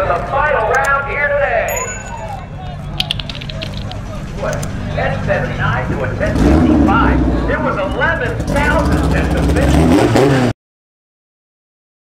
to the final round here today. What? 1079 to a 1065. It was 11,000 at the.